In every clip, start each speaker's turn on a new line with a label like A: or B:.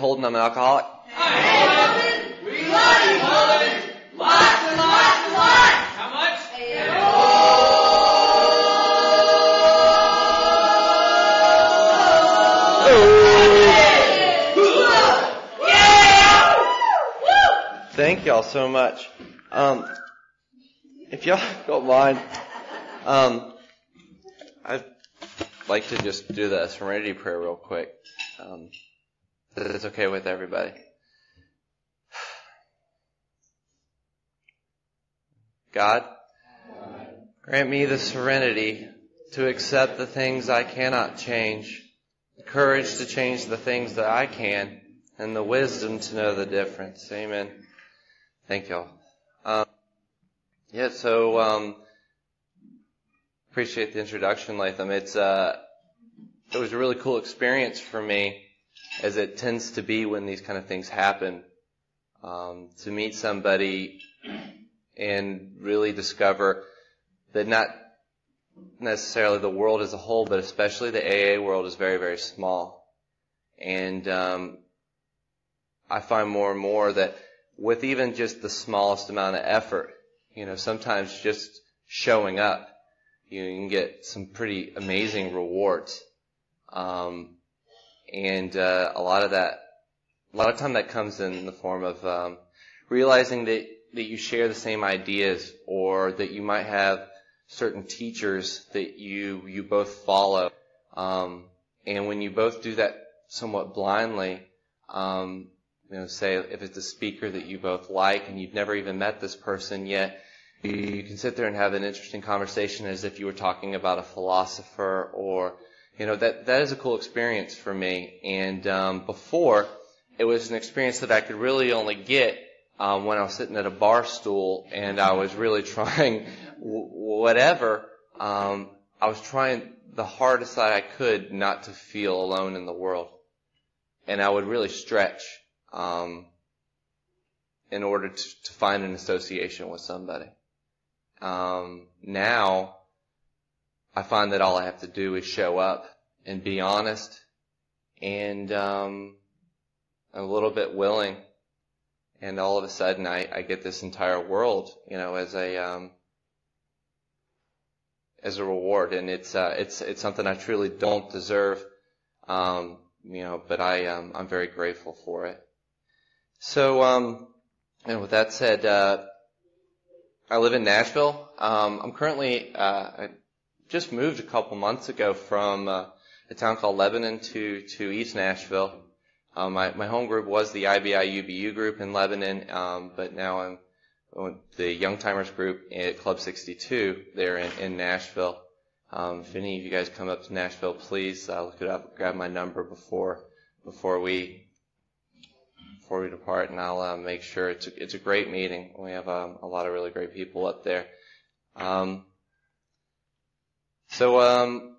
A: My name's I'm an alcoholic.
B: We love you! Lots and lots and lots! How much?
A: Thank y'all so much. Um, if y'all don't mind, um, I'd like to just do the serenity prayer real quick. Um, if it's okay with everybody. God, grant me the serenity to accept the things I cannot change, the courage to change the things that I can, and the wisdom to know the difference. Amen. Thank y'all. Um, yeah, so um, appreciate the introduction, Latham. It's uh, it was a really cool experience for me, as it tends to be when these kind of things happen. Um, to meet somebody and really discover that not necessarily the world as a whole, but especially the AA world is very, very small. And um, I find more and more that with even just the smallest amount of effort, you know, sometimes just showing up, you, can get some pretty amazing rewards. Um, and uh, a lot of that, a lot of time that comes in the form of um, realizing that that you share the same ideas, or that you might have certain teachers that you you both follow. Um, and when you both do that somewhat blindly, um, you know, say if it's a speaker that you both like and you've never even met this person yet, you, you can sit there and have an interesting conversation as if you were talking about a philosopher or, you know, that, that is a cool experience for me. And, um, before, it was an experience that I could really only get, um, when I was sitting at a bar stool and I was really trying w- whatever, um, I was trying the hardest that I could not to feel alone in the world. And I would really stretch um, in order to, to, find an association with somebody. Um, now, I find that all I have to do is show up and be honest and um, a little bit willing, and all of a sudden I, I get this entire world, you know, as a um, as a reward, and it's uh, it's it's something I truly don't deserve, um, you know, but I um, I'm very grateful for it. So, um, and with that said, uh, I live in Nashville. Um, I'm currently, uh, just moved a couple months ago from uh, a town called Lebanon to to East Nashville. Um, my my home group was the IBI UBU group in Lebanon, um, but now I'm the Young Timers group at Club 62 there in, in Nashville. Um, if any of you guys come up to Nashville, please uh, look it up, grab my number before before we before we depart, and I'll uh, make sure it's a, it's a great meeting. We have um, a lot of really great people up there. Um, so um,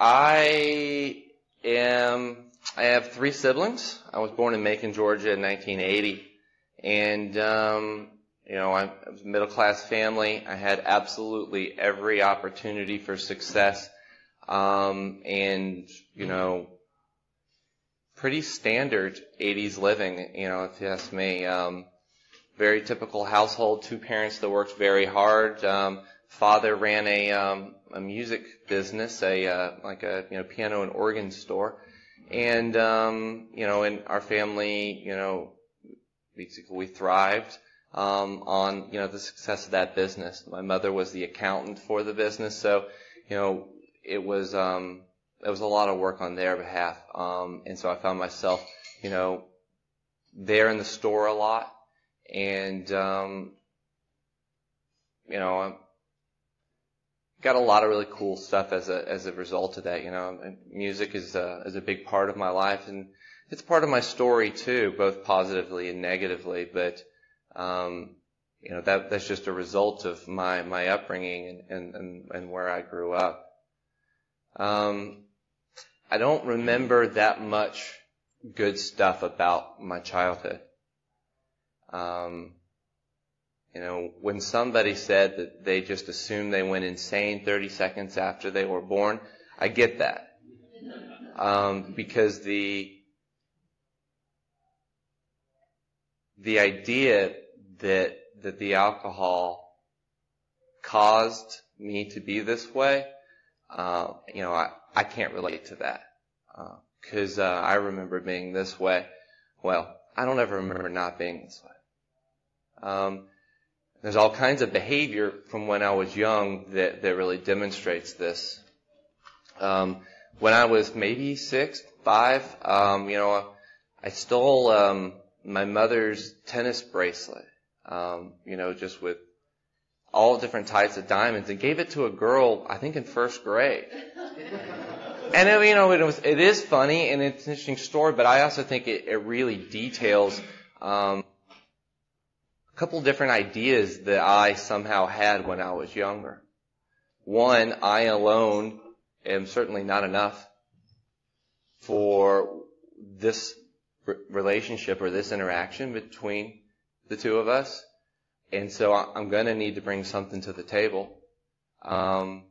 A: I am I have three siblings. I was born in Macon, Georgia, in 1980, and um, you know I was a middle class family. I had absolutely every opportunity for success, um, and you know pretty standard 80s living, you know, if you ask me. Um, very typical household, two parents that worked very hard. Um, father ran a, um, a music business, a, uh, like a, you know, piano and organ store. And, um, you know, in our family, you know, basically we thrived, um, on, you know, the success of that business. My mother was the accountant for the business, so, you know, it was, um, it was a lot of work on their behalf. Um, and so I found myself, you know, there in the store a lot. And, um, you know, I got a lot of really cool stuff as a, as a result of that, you know, music is a, is a big part of my life. And it's part of my story too, both positively and negatively. But um, you know that that's just a result of my my upbringing and and and, where I grew up. Um, I don't remember that much good stuff about my childhood. Um, you know, when somebody said that they just assumed they went insane 30 seconds after they were born, I get that. Um, because the the idea that that the alcohol caused me to be this way, uh, you know, I, I can't relate to that because uh, uh, I remember being this way. Well, I don't ever remember not being this way. Um, there's all kinds of behavior from when I was young that, that really demonstrates this. Um, when I was maybe six, five, um, you know, I stole um, my mother's tennis bracelet, um, you know, just with all different types of diamonds, and gave it to a girl, I think in first grade. and it, you know, it was it is funny and it's an interesting story, but I also think it, it really details um, couple different ideas that I somehow had when I was younger. One, I alone am certainly not enough for this relationship or this interaction between the two of us. And so I'm going to need to bring something to the table. Um,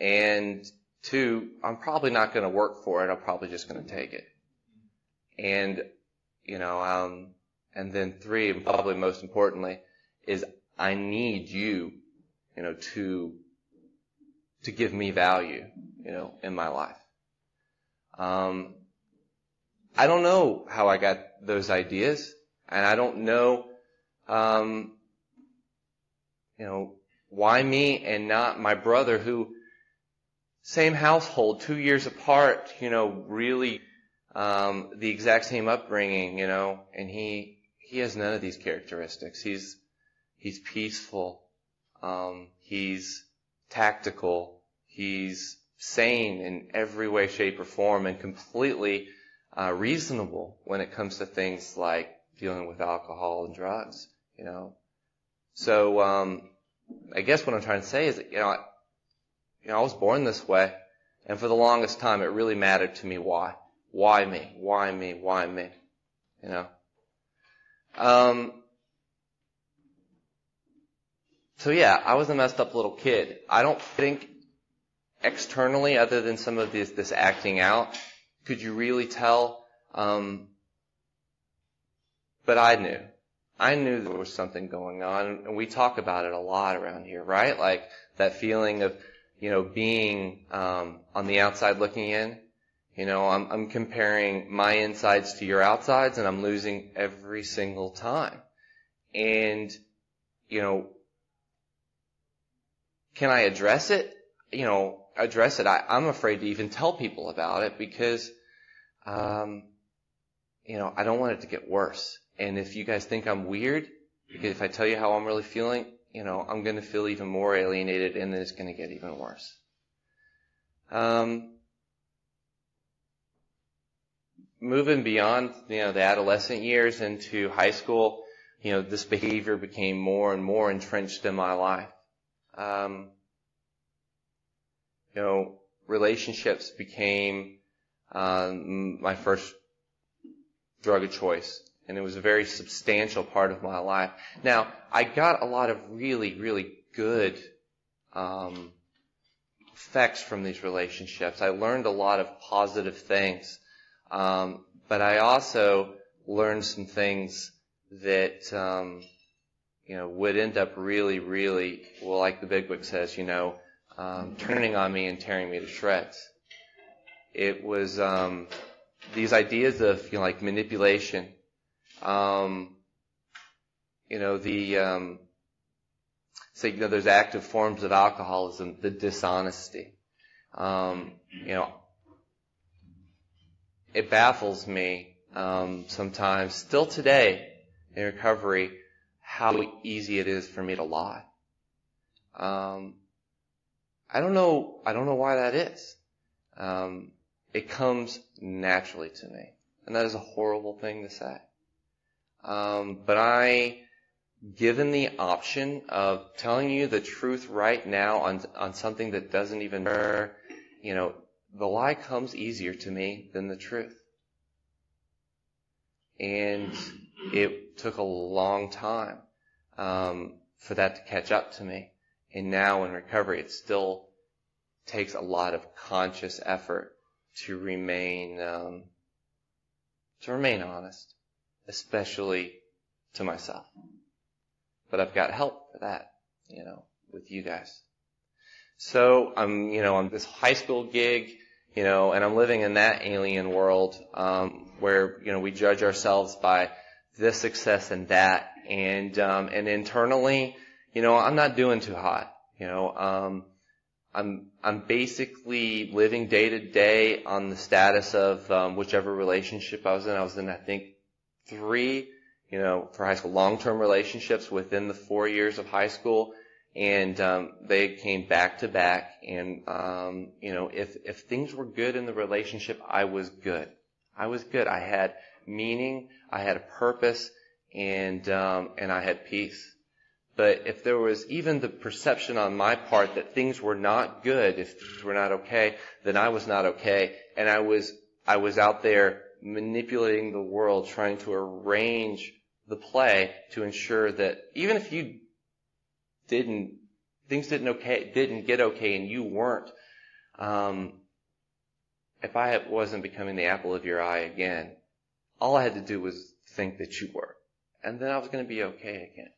A: and two, I'm probably not going to work for it. I'm probably just going to take it. And, you know, um, and then three, and probably most importantly, is I need you, you know, to, to give me value, you know, in my life. Um, I don't know how I got those ideas, and I don't know, um, you know, why me and not my brother who, same household, two years apart, you know, really, um, the exact same upbringing, you know, and he, he has none of these characteristics. He's he's peaceful. Um, he's tactical. He's sane in every way, shape, or form, and completely uh, reasonable when it comes to things like dealing with alcohol and drugs. You know, so um, I guess what I'm trying to say is that you know, I, you know, I was born this way, and for the longest time, it really mattered to me why, why me, why me, why me, you know. Um, so yeah, I was a messed up little kid. I don't think externally, other than some of this, this acting out, could you really tell? Um, but I knew. I knew there was something going on, and we talk about it a lot around here, right? Like that feeling of, you know, being um, on the outside looking in, you know, I'm, I'm comparing my insides to your outsides and I'm losing every single time. And, you know, can I address it? You know, address it. I, I'm afraid to even tell people about it because, um, you know, I don't want it to get worse. And if you guys think I'm weird, because if I tell you how I'm really feeling, you know, I'm going to feel even more alienated and then it's going to get even worse. Um, moving beyond, you know, the adolescent years into high school, you know, this behavior became more and more entrenched in my life. Um, you know, relationships became um, my first drug of choice, and it was a very substantial part of my life. Now, I got a lot of really, really good um, effects from these relationships. I learned a lot of positive things. Um, but I also learned some things that, um, you know, would end up really, really, well, like the Big Book says, you know, um, turning on me and tearing me to shreds. It was um, these ideas of, you know, like manipulation. Um, you know, the um, so you know, there's active forms of alcoholism, the dishonesty. Um, you know, it baffles me um, sometimes, still today in recovery, how easy it is for me to lie. Um, I don't know. I don't know why that is. Um, it comes naturally to me. And that is a horrible thing to say. Um, but I, given the option of telling you the truth right now on, on something that doesn't even you know, the lie comes easier to me than the truth. And it took a long time um, for that to catch up to me. And now in recovery, it still takes a lot of conscious effort to remain um, to remain honest, especially to myself. But I've got help for that, you know, with you guys. So I'm, you know, on this high school gig, you know, and I'm living in that alien world um, where you know we judge ourselves by this success and that, and um, and internally, you know, I'm not doing too hot. You know, um, I'm I'm basically living day to day on the status of um, whichever relationship I was in. I was in, I think, three, you know, for high school, long-term relationships within the four years of high school, and um, they came back to back. And um, you know, if if things were good in the relationship, I was good. I was good. I had meaning. I had a purpose, and um, and I had peace. But if there was even the perception on my part that things were not good, if things were not okay, then I was not okay, and I was I was out there manipulating the world, trying to arrange the play to ensure that even if you didn't things didn't okay didn't get okay and you weren't, um, if I wasn't becoming the apple of your eye again, all I had to do was think that you were. And then I was going to be okay again.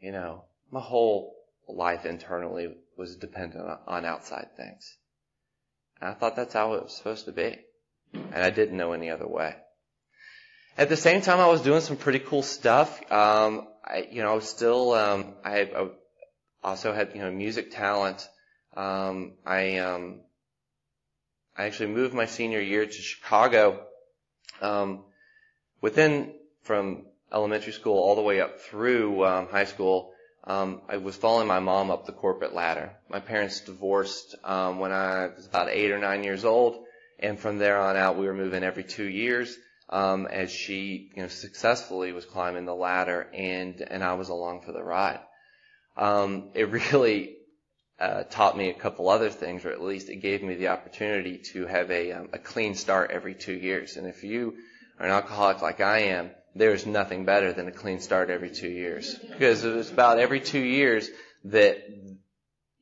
A: You know, my whole life internally was dependent on outside things. And I thought that's how it was supposed to be. And I didn't know any other way. At the same time, I was doing some pretty cool stuff. Um, I, you know, I was still, um, I, I also had, you know, music talent. Um, I, um, I actually moved my senior year to Chicago. Um, within from elementary school all the way up through um, high school, um, I was following my mom up the corporate ladder. My parents divorced um, when I was about eight or nine years old, and from there on out, we were moving every two years as she, you know, successfully was climbing the ladder, and and I was along for the ride. Um, it really uh, taught me a couple other things, or at least it gave me the opportunity to have a, um, a clean start every two years. And if you are an alcoholic like I am, there's nothing better than a clean start every two years. Because it's about every two years that,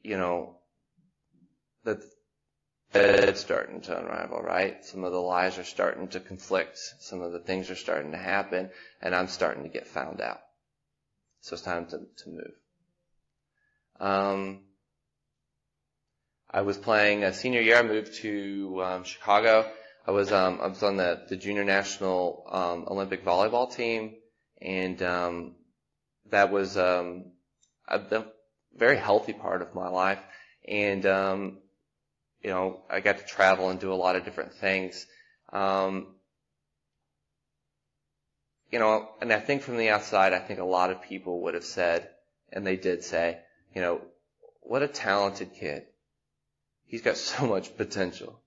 A: you know, that it's starting to unravel, right? Some of the lies are starting to conflict. Some of the things are starting to happen, and I'm starting to get found out. So it's time to, to move. Um, I was playing a senior year. I moved to um, Chicago I was um, I was on the, the junior national um, Olympic volleyball team, and um, that was um, a, a very healthy part of my life. And um, you know, I got to travel and do a lot of different things. Um, you know, and I think from the outside, I think a lot of people would have said, and they did say, you know, what a talented kid. He's got so much potential.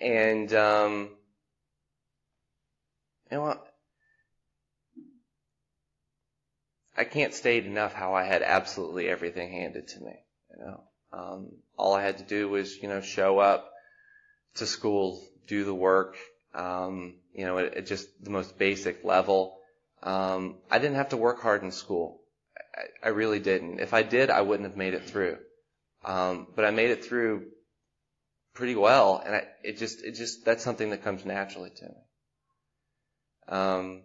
A: And, um, you know what? I can't state enough how I had absolutely everything handed to me. You know, um, all I had to do was, you know, show up to school, do the work, um, you know, at, at, just the most basic level. Um, I didn't have to work hard in school. I, really didn't. If I did, I wouldn't have made it through. Um, but I made it through pretty well, and I, it just it just that's something that comes naturally to me. Um,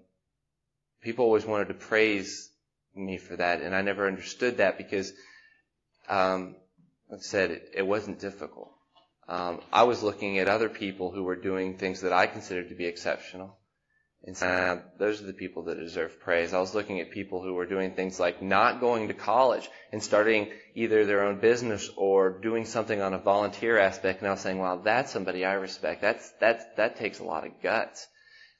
A: people always wanted to praise me for that, and I never understood that because, um, like I said, it, it wasn't difficult. Um, I was looking at other people who were doing things that I considered to be exceptional, and uh, those are the people that deserve praise. I was looking at people who were doing things like not going to college and starting either their own business or doing something on a volunteer aspect. And I was saying, wow, that's somebody I respect. That's, that's, that takes a lot of guts.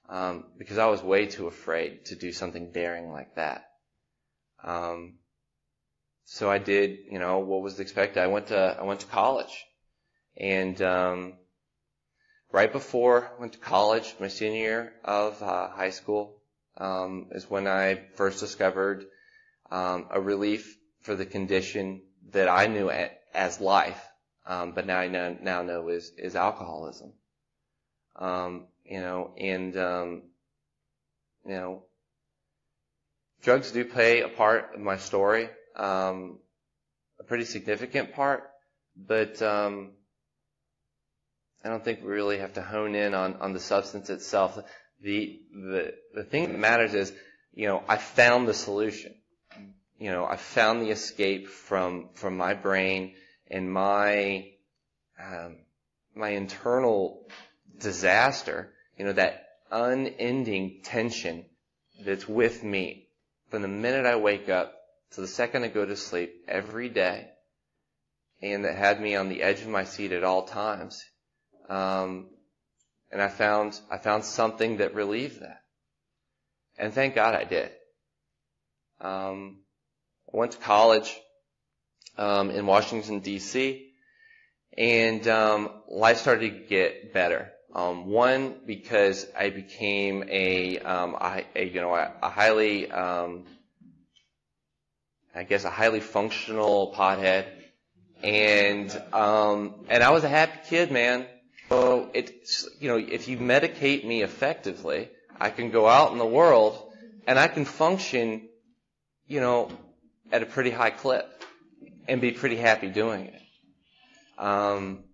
A: Um, because I was way too afraid to do something daring like that. Um, so I did, you know, what was expected. I went to, I went to college and, um, right before I went to college, my senior year of uh, high school, um, is when I first discovered um, a relief for the condition that I knew as life, um, but now I know, now know is is alcoholism. Um, you know, and um, you know, drugs do play a part of my story, um, a pretty significant part, but um, I don't think we really have to hone in on on the substance itself. The the the thing that matters is, you know, I found the solution. You know, I found the escape from from my brain and my um, my internal disaster. You know, that unending tension that's with me from the minute I wake up to the second I go to sleep every day, and that had me on the edge of my seat at all times. Um, and I found I found something that relieved that, and thank God I did. Um, I went to college um, in Washington D.C. and um, life started to get better. Um, one, because I became a, um, a, a you know, a, a highly, I guess, a highly functional pothead, and um, and I was a happy kid, man. So it's, you know, if you medicate me effectively, I can go out in the world and I can function, you know, at a pretty high clip and be pretty happy doing it. Um,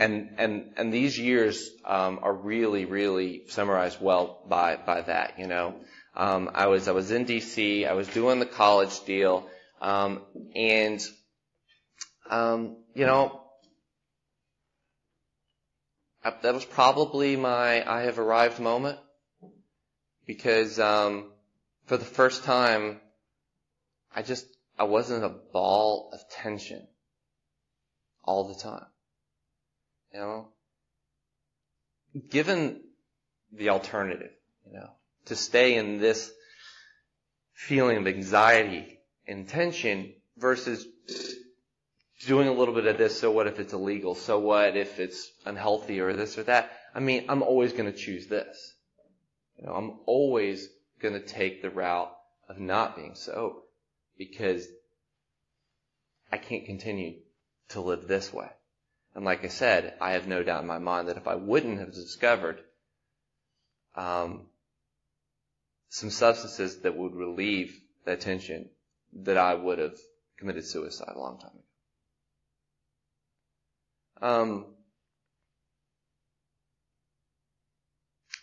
A: and and and these years um, are really really summarized well by by that. You know, um, I was I was in D.C. I was doing the college deal, um, and um, you know, that was probably my I have arrived moment because um, for the first time, I just I wasn't a ball of tension all the time. You know? Given the alternative, you know, to stay in this feeling of anxiety and tension versus doing a little bit of this, so what if it's illegal? So what if it's unhealthy or this or that? I mean, I'm always going to choose this. You know, I'm always going to take the route of not being sober because I can't continue to live this way. And like I said, I have no doubt in my mind that if I wouldn't have discovered um, some substances that would relieve that tension, that I would have committed suicide a long time ago. Um,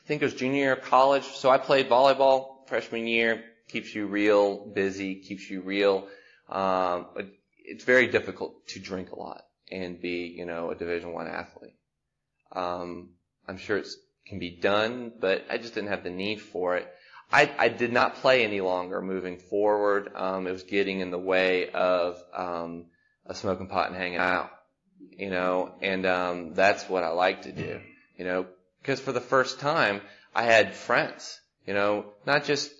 A: I think it was junior year of college. So I played volleyball freshman year. Keeps you real busy. Keeps you real. Um, but it's very difficult to drink a lot and be, you know, a Division One athlete. Um, I'm sure it can be done, but I just didn't have the need for it. I, I did not play any longer moving forward. Um, it was getting in the way of um, a smoking pot and hanging out, you know, and um, that's what I like to do, you know, because for the first time I had friends, you know, not just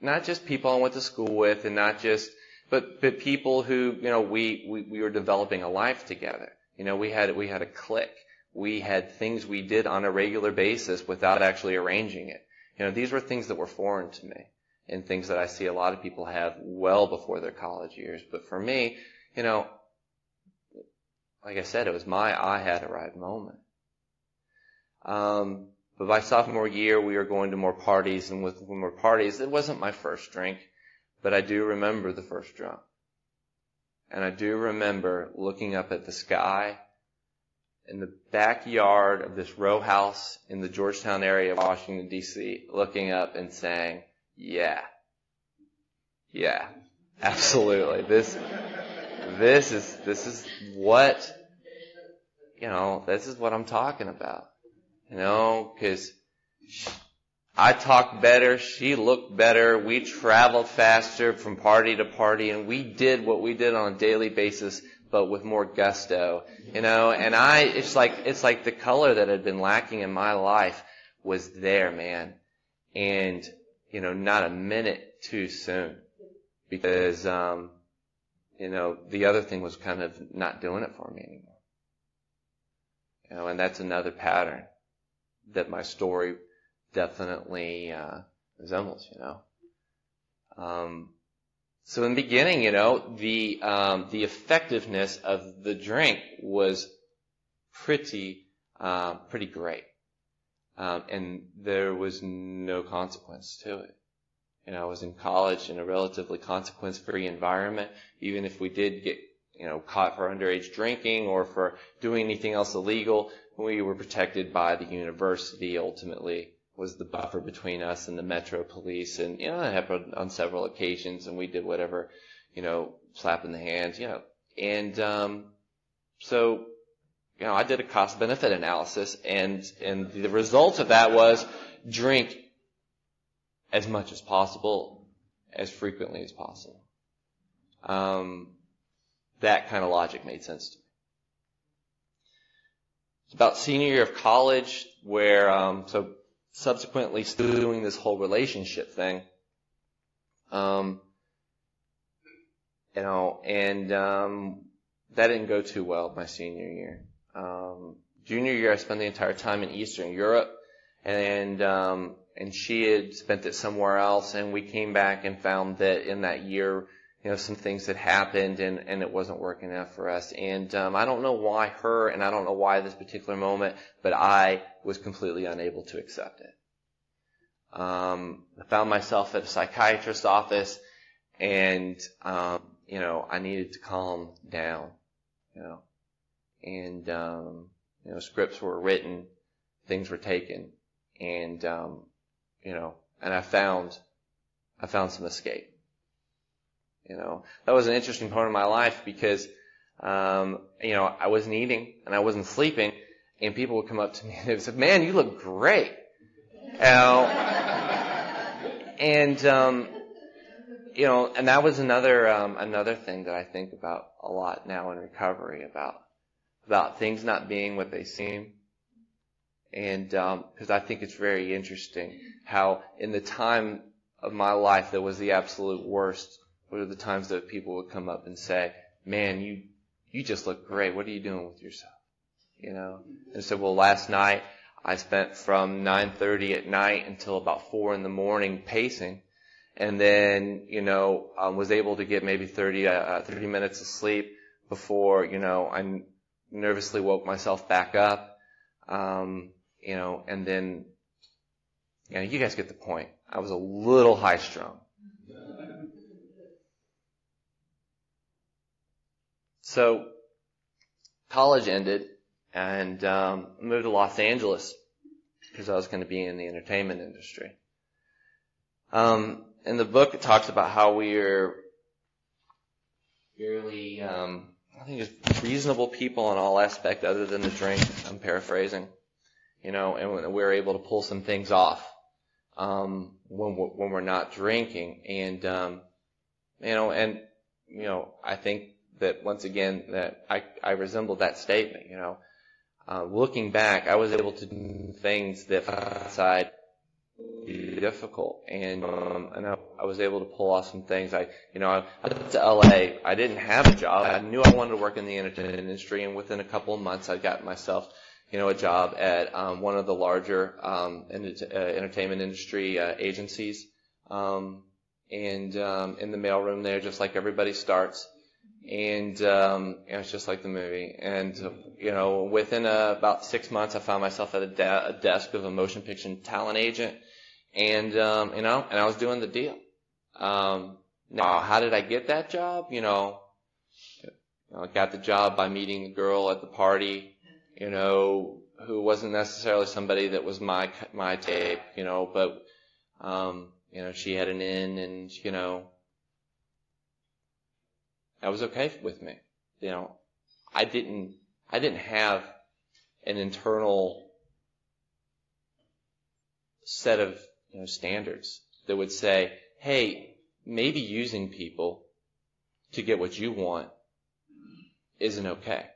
A: not just people I went to school with, and not just but but people who you know we, we we were developing a life together. You know, we had we had a click. We had things we did on a regular basis without actually arranging it. You know, these were things that were foreign to me and things that I see a lot of people have well before their college years. But for me, you know, like I said, it was my I had a right moment. Um, but by sophomore year, we were going to more parties, and with more parties, it wasn't my first drink. But I do remember the first drum. And I do remember looking up at the sky in the backyard of this row house in the Georgetown area of Washington DC, looking up and saying, yeah, yeah, absolutely. This, this is, this is what, you know, this is what I'm talking about. You know, cause I talked better. She looked better. We traveled faster from party to party and we did what we did on a daily basis, but with more gusto, you know, and I, it's like, it's like the color that had been lacking in my life was there, man. And, you know, not a minute too soon because, um, you know, the other thing was kind of not doing it for me anymore. You know, and that's another pattern that my story definitely uh, resembles. You know. Um, so in the beginning, you know, the um, the effectiveness of the drink was pretty uh, pretty great, um, and there was no consequence to it. Know, I was in college in a relatively consequence-free environment. Even if we did get you know caught for underage drinking or for doing anything else illegal, we were protected by the university ultimately was the buffer between us and the Metro Police. And, you know, that happened on several occasions and we did whatever, you know, slap in the hands, you know. And, um, so, you know, I did a cost benefit analysis and, and the result of that was drink as much as possible, as frequently as possible. Um, that kind of logic made sense to me. It's about senior year of college where, um, so subsequently still doing this whole relationship thing. Um, you know, and um, that didn't go too well my senior year. Um, junior year, I spent the entire time in Eastern Europe, and um, and she had spent it somewhere else, and we came back and found that in that year, you know, some things had happened, and and it wasn't working out for us. And um, I don't know why her, and I don't know why this particular moment, but I was completely unable to accept it. Um, I found myself at a psychiatrist's office, and um, you know, I needed to calm down, you know, and um, you know, scripts were written, things were taken, and um, you know, and I found, I found some escape. You know, that was an interesting part of my life because, um, you know, I wasn't eating and I wasn't sleeping, and people would come up to me and they would say, "Man, you look great." And um, you know, and that was another um, another thing that I think about a lot now in recovery about about things not being what they seem, and because um, I think it's very interesting how in the time of my life that was the absolute worst, what are the times that people would come up and say, "Man, you you just look great. What are you doing with yourself?" You know, and so well, last night I spent from 9:30 at night until about four in the morning pacing, and then you know um, was able to get maybe 30 uh, 30 minutes of sleep before you know I nervously woke myself back up, um, you know, and then you know you guys get the point. I was a little high strung. So college ended and um, moved to Los Angeles because I was going to be in the entertainment industry. Um, in the book, it talks about how we are fairly, um, I think, just reasonable people in all aspects other than the drink. I'm paraphrasing, you know, and we're able to pull some things off um, when we're, when we're not drinking, and um, you know, and you know, I think that once again that I I resemble that statement, you know uh, looking back, I was able to do things that outside difficult, and um, and I, I was able to pull off some things. I, you know, I, I went to LA. I didn't have a job. I knew I wanted to work in the entertainment industry, and within a couple of months, I got myself, you know, a job at um, one of the larger um, uh, entertainment industry uh, agencies, um, and um, in the mailroom there, just like everybody starts and um, you know, it's just like the movie. And you know, within uh, about six months, I found myself at a, de- a, desk of a motion picture talent agent, and um, you know, and I was doing the deal. Um, now, how did I get that job? You know, I got the job by meeting the girl at the party. You know, who wasn't necessarily somebody that was my my tape. You know, but um, you know, she had an in, and you know that was okay with me. You know, I didn't, I didn't have an internal set of you know, standards that would say, hey, maybe using people to get what you want isn't okay.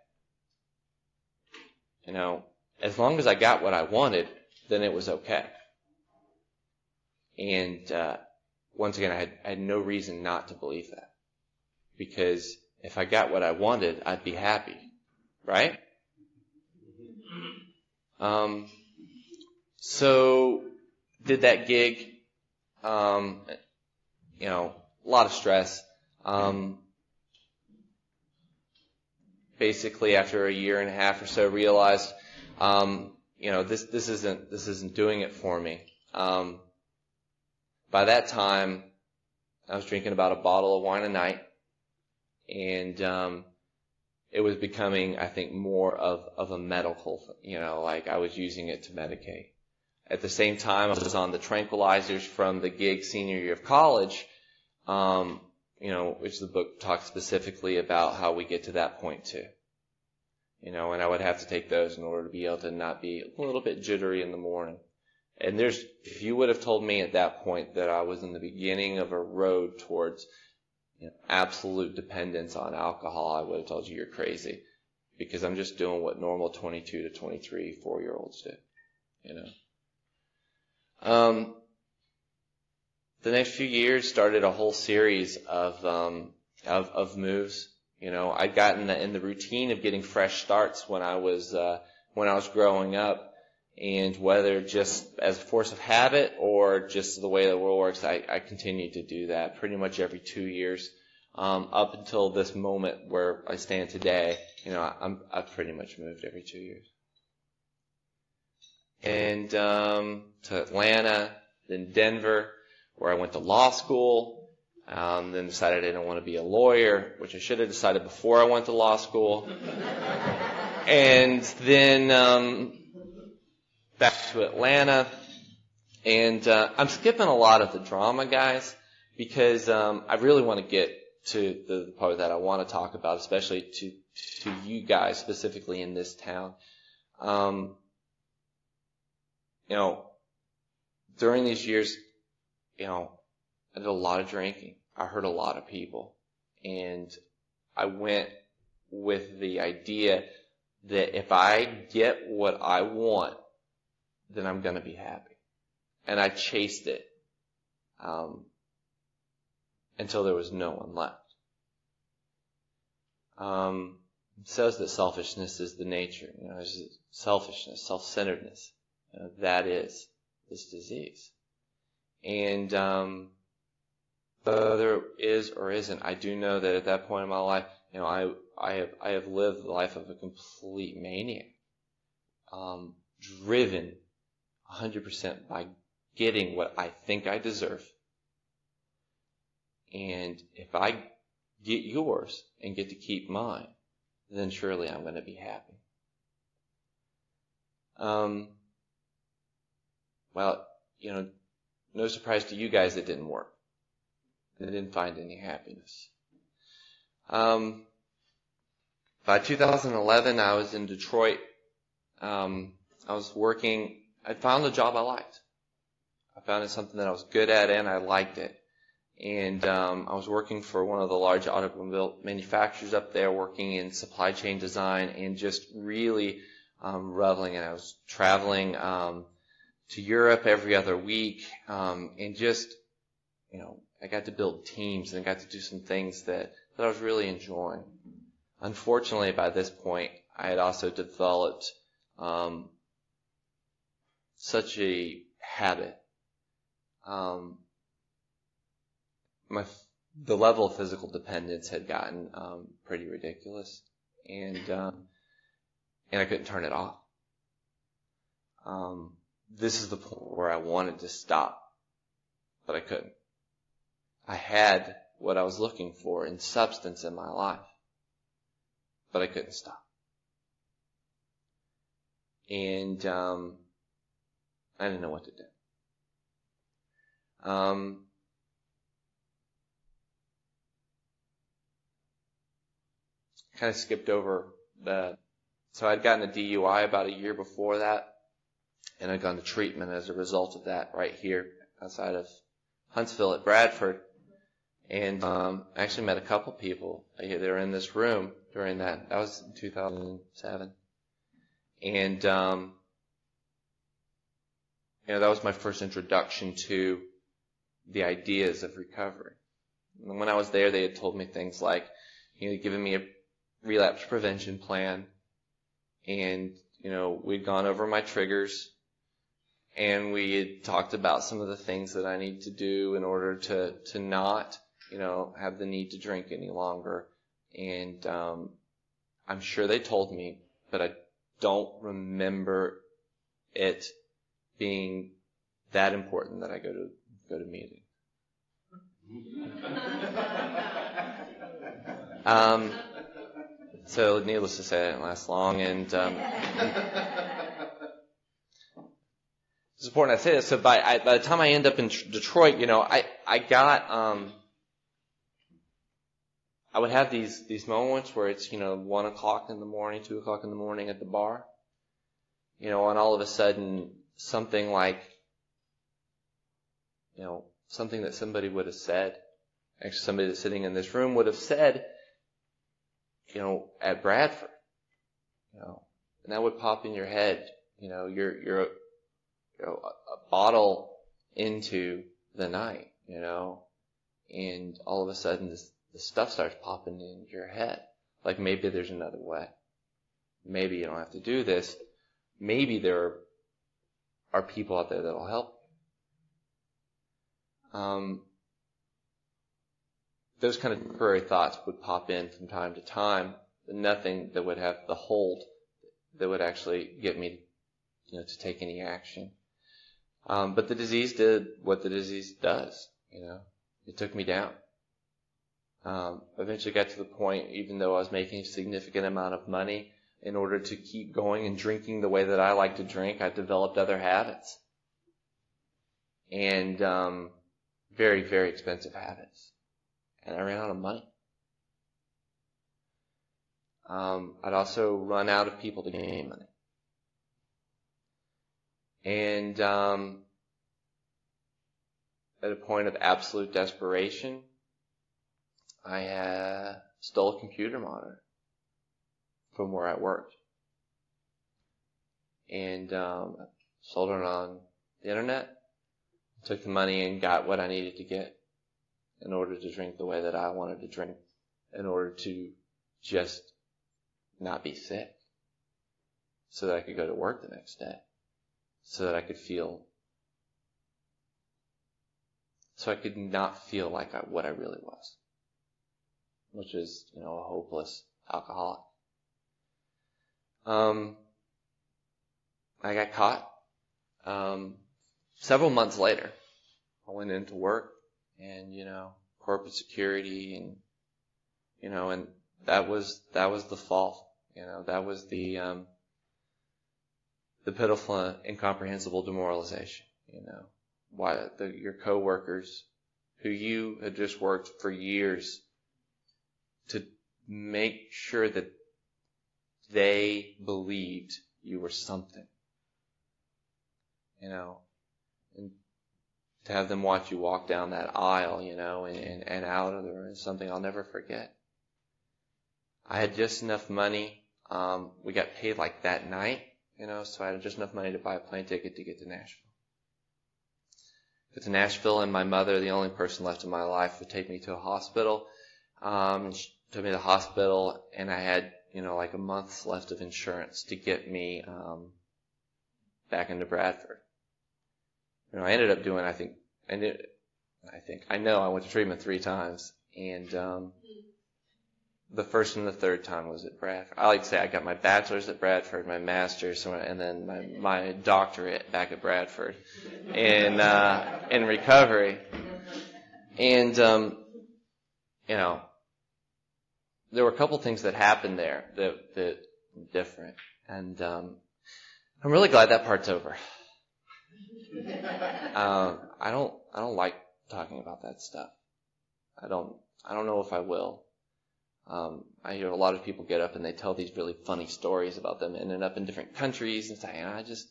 A: You know, as long as I got what I wanted, then it was okay. And uh, once again, I had, I had no reason not to believe that because if I got what I wanted, I'd be happy, right? Um, so did that gig. Um, you know, a lot of stress. Um, basically, after a year and a half or so, realized, um, you know, this this isn't this isn't doing it for me. Um, by that time, I was drinking about a bottle of wine a night, and um, it was becoming, I think, more of of a medical, you know, like I was using it to medicate. At the same time, I was on the tranquilizers from the gig senior year of college, um, you know, which the book talks specifically about how we get to that point too. You know, and I would have to take those in order to be able to not be a little bit jittery in the morning. And there's, if you would have told me at that point that I was in the beginning of a road towards you know, absolute dependence on alcohol, I would have told you you're crazy. Because I'm just doing what normal 22 to 23, 4 year olds do. You know. Um, the next few years started a whole series of um, of, of moves. You know, I'd gotten in the routine of getting fresh starts when I was uh, when I was growing up, and whether just as a force of habit or just the way the world works, I, I continued to do that pretty much every two years, um, up until this moment where I stand today. You know, I'm I've pretty much moved every two years, and um, to Atlanta, then Denver where I went to law school, um, then decided I didn't want to be a lawyer, which I should have decided before I went to law school. and then um, back to Atlanta. And uh, I'm skipping a lot of the drama, guys, because um, I really want to get to the, the part that I want to talk about, especially to to you guys specifically in this town. Um, you know, during these years, you know, I did a lot of drinking. I hurt a lot of people. And I went with the idea that if I get what I want, then I'm going to be happy. And I chased it um, until there was no one left. Um, it says that selfishness is the nature. You know, selfishness, self-centeredness. You know, that is this disease. And um, whether is or isn't, I do know that at that point in my life, you know, I I have I have lived the life of a complete maniac, um, driven 100% by getting what I think I deserve. And if I get yours and get to keep mine, then surely I'm going to be happy. Um, well, you know, no surprise to you guys, it didn't work. They didn't find any happiness. Um, by 2011, I was in Detroit. Um, I was working. I found a job I liked. I found it something that I was good at, and I liked it. And um, I was working for one of the large automobile manufacturers up there, working in supply chain design, and just really um, reveling. And I was traveling um, to Europe every other week, um, and just, you know, I got to build teams and I got to do some things that, that I was really enjoying. Unfortunately, by this point, I had also developed um, such a habit. Um, my the level of physical dependence had gotten um, pretty ridiculous, and um, and I couldn't turn it off. Um, this is the point where I wanted to stop, but I couldn't. I had what I was looking for in substance in my life, but I couldn't stop. And um, I didn't know what to do. Um, kind of skipped over the. So I'd gotten a DUI about a year before that and I'd gone to treatment as a result of that right here outside of Huntsville at Bradford. And um, I actually met a couple people. They were in this room during that. That was in 2007. And, um, you know, that was my first introduction to the ideas of recovery. And when I was there, they had told me things like, you know, given me a relapse prevention plan. And, you know, we'd gone over my triggers and we had talked about some of the things that I need to do in order to to not, you know, have the need to drink any longer. And um, I'm sure they told me, but I don't remember it being that important that I go to go to meetings. Um, so needless to say, it didn't last long, and um, it's important I say this. So by I, by the time I end up in Detroit, you know, I I got um, I would have these these moments where it's you know one o'clock in the morning, two o'clock in the morning at the bar, you know, and all of a sudden something like you know something that somebody would have said, actually somebody that's sitting in this room would have said, you know, at Bradford, you know, and that would pop in your head, you know, you're you're you know, a, bottle into the night, you know, and all of a sudden this, the stuff starts popping in your head. Like maybe there's another way. Maybe you don't have to do this. Maybe there are, are people out there that'll help. Um, those kind of temporary thoughts would pop in from time to time, but nothing that would have the hold that would actually get me, you know, to take any action. Um, but the disease did what the disease does. You know, it took me down. Um, eventually got to the point, even though I was making a significant amount of money, in order to keep going and drinking the way that I like to drink, I developed other habits. And um, very, very expensive habits. And I ran out of money. Um, I'd also run out of people to give me money. And um, at a point of absolute desperation, I uh, stole a computer monitor from where I worked. And um, sold it on the internet, took the money and got what I needed to get in order to drink the way that I wanted to drink, in order to just not be sick, so that I could go to work the next day so that I could feel, so I could not feel like I, what I really was, which is, you know, a hopeless alcoholic. Um, I got caught. Um, several months later, I went into work and, you know, corporate security and, you know, and that was, that was the fall. You know, that was the, um, the pitiful, incomprehensible demoralization. You know, why the, your coworkers who you had just worked for years to make sure that they believed you were something. You know, and to have them watch you walk down that aisle, you know, and, and, and out of there is something I'll never forget. I had just enough money. Um, we got paid like that night you know, so I had just enough money to buy a plane ticket to get to Nashville. To Nashville, and my mother, the only person left in my life, would take me to a hospital. Um, she took me to the hospital, and I had, you know, like a month left of insurance to get me um, back into Bradford. You know, I ended up doing, I think, I did, I think, I know I went to treatment three times, and um, the first and the third time was at Bradford. I like to say I got my bachelor's at Bradford, my master's, and then my, my doctorate back at Bradford in uh, in recovery. And um, you know, there were a couple things that happened there that that were different, and um, I'm really glad that part's over. Um, I don't I don't like talking about that stuff. I don't I don't know if I will. Um, I hear a lot of people get up and they tell these really funny stories about them ending up in different countries and saying, I just,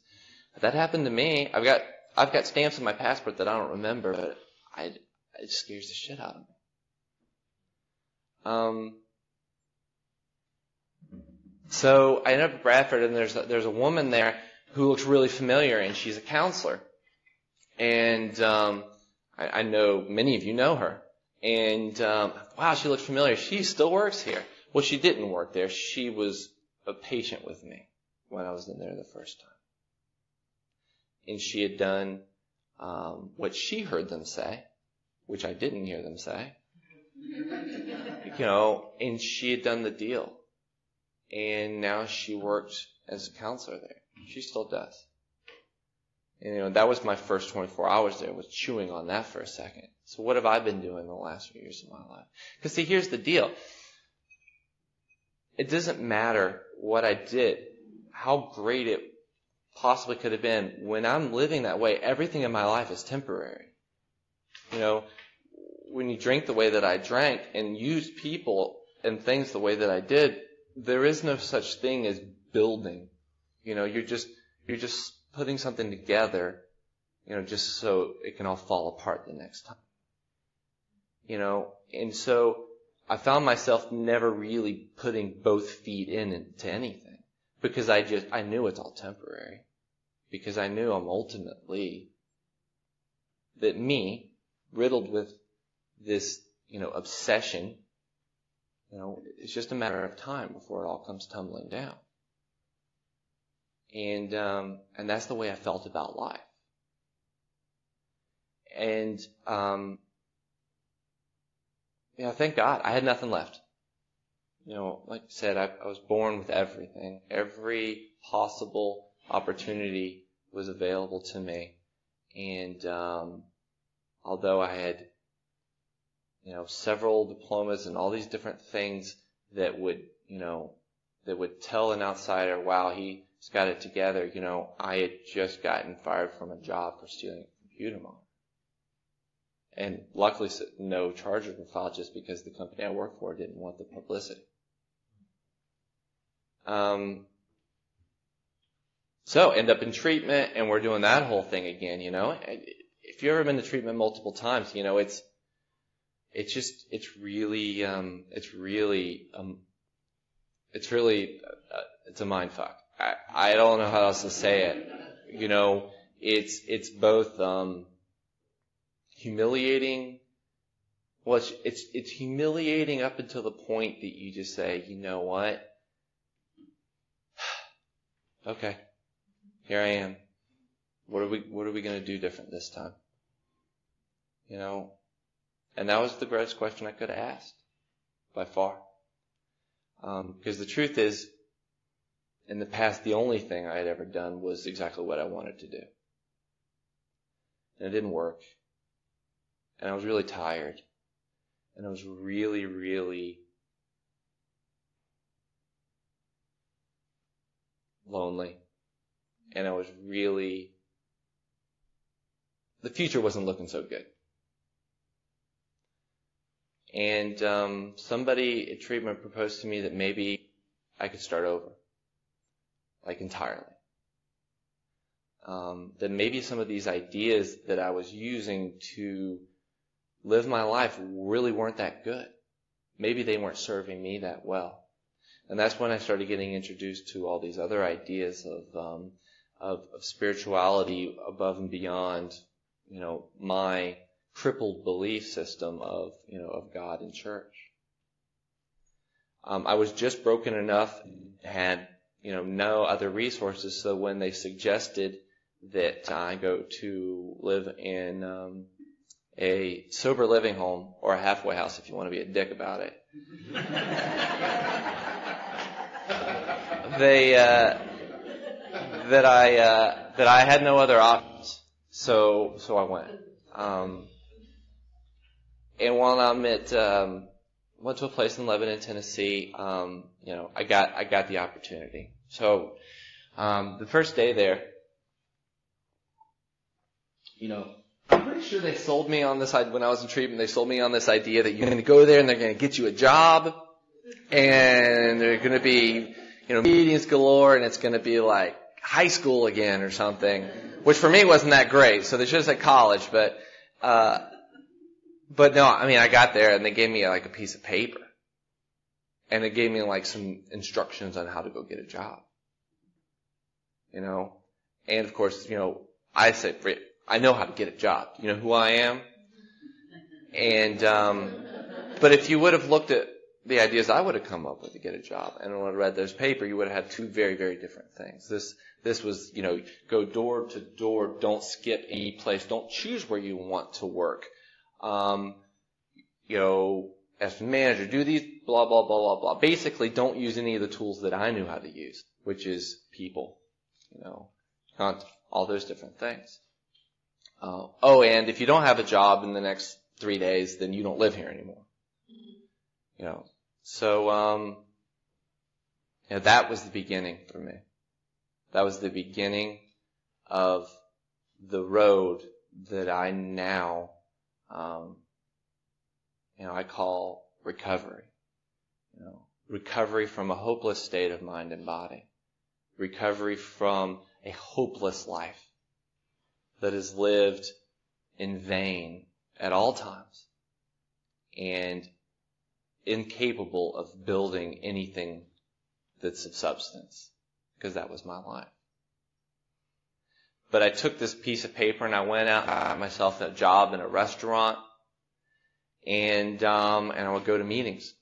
A: that happened to me. I've got, I've got stamps in my passport that I don't remember, but I, it scares the shit out of me. Um, so I end up at Bradford and there's a, there's a woman there who looks really familiar and she's a counselor. And, um, I, I know many of you know her. And um, wow, she looks familiar. She still works here. Well, she didn't work there. She was a patient with me when I was in there the first time. and she had done um, what she heard them say, which I didn't hear them say. you know, and she had done the deal. And now she worked as a counselor there. She still does. And, you know, that was my first 24 hours there, was chewing on that for a second. So what have I been doing the last few years of my life? Because see, here's the deal. It doesn't matter what I did, how great it possibly could have been. When I'm living that way, everything in my life is temporary. You know, when you drink the way that I drank and use people and things the way that I did, there is no such thing as building. You know, you're just, you're just putting something together, you know, just so it can all fall apart the next time. You know, and so I found myself never really putting both feet in into anything because I just, I knew it's all temporary because I knew I'm ultimately that me, riddled with this, you know, obsession, you know, it's just a matter of time before it all comes tumbling down. And, um, and that's the way I felt about life. And, um, thank God I had nothing left. You know, like I said, I, I was born with everything. Every possible opportunity was available to me. And, um, although I had, you know, several diplomas and all these different things that would, you know, that would tell an outsider, wow, he's got it together. You know, I had just gotten fired from a job for stealing a computer model. And luckily, no charges were filed just because the company I worked for didn't want the publicity. Um, so end up in treatment, and we're doing that whole thing again. You know, if you've ever been to treatment multiple times, you know it's it's just it's really um, it's really um, it's really uh, it's a mind fuck. I, I don't know how else to say it. You know, it's it's both um, humiliating. Well, it's, it's, it's humiliating up until the point that you just say, you know what? okay, here I am. What are we, what are we going to do different this time? You know, and that was the greatest question I could have asked by far. Um because um, the truth is, in the past, the only thing I had ever done was exactly what I wanted to do. And it didn't work and I was really tired. And I was really, really lonely. And I was really, the future wasn't looking so good. And um, somebody at treatment proposed to me that maybe I could start over, like entirely. Um, that maybe some of these ideas that I was using to live my life really weren't that good. Maybe they weren't serving me that well. And that's when I started getting introduced to all these other ideas of, um, of, of spirituality above and beyond, you know, my crippled belief system of, you know, of God and church. Um, I was just broken enough, had, you know, no other resources, so when they suggested that I go to live in, um, a sober living home or a halfway house if you want to be a dick about it. they uh, that I uh, that I had no other options, so so I went. Um, and while I'm at um, went to a place in Lebanon, Tennessee, um, you know, I got I got the opportunity. So um, the first day there, you know, I'm pretty sure they sold me on this when I was in treatment. They sold me on this idea that you're going to go there and they're going to get you a job, and they're going to be, you know, meetings galore, and it's going to be like high school again or something. Which for me wasn't that great. So they should have said college, but, uh, but no, I mean, I got there and they gave me like a piece of paper, and they gave me like some instructions on how to go get a job. You know, and of course, you know, I said, I know how to get a job. You know who I am? And, um, but if you would have looked at the ideas I would have come up with to get a job. And when I read those paper, you would have had two very, very different things. This, this was, you know, go door to door, don't skip any place, don't choose where you want to work. Um, you know, as manager, do these, blah, blah, blah, blah, blah. Basically, don't use any of the tools that I knew how to use, which is people, you know, all those different things. Uh, oh, and if you don't have a job in the next three days, then you don't live here anymore. You know, so, um, you know, that was the beginning for me. That was the beginning of the road that I now, um, you know, I call recovery. You know, recovery from a hopeless state of mind and body. Recovery from a hopeless life that is lived in vain at all times and incapable of building anything that's of substance because that was my life. But I took this piece of paper and I went out, I got myself a job in a restaurant. And, um, and I would go to meetings.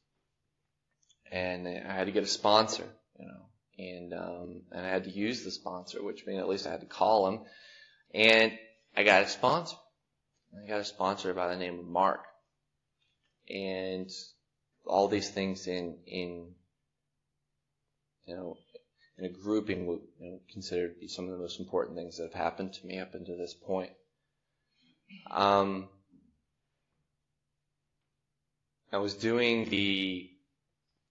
A: And I had to get a sponsor, you know, and, um, and I had to use the sponsor, which means at least I had to call him. And I got a sponsor. I got a sponsor by the name of Mark. And all these things in in you know in a grouping would you know, considered to be some of the most important things that have happened to me up until this point. Um, I was doing the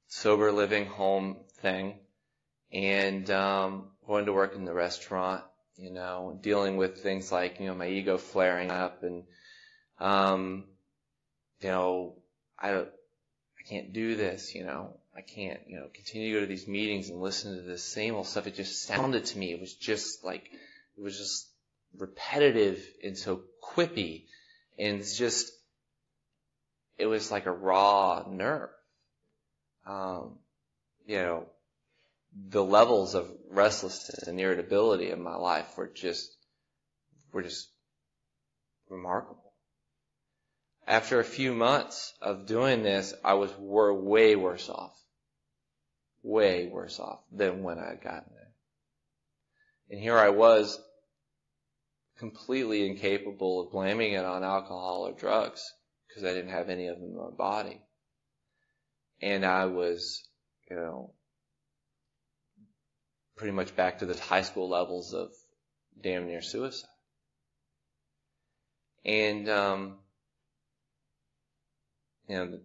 A: sober living home thing and um, going to work in the restaurant, you know, dealing with things like you know my ego flaring up and um, you know I don't can't do this, you know. I can't, you know, continue to go to these meetings and listen to this same old stuff. It just sounded to me, it was just like, it was just repetitive and so quippy. And it's just, it was like a raw nerve. Um, you know, the levels of restlessness and irritability in my life were just, were just remarkable after a few months of doing this, I was way worse off. Way worse off than when I had gotten there. And here I was completely incapable of blaming it on alcohol or drugs because I didn't have any of them in my body. And I was, you know, pretty much back to the high school levels of damn near suicide. And, um, you know,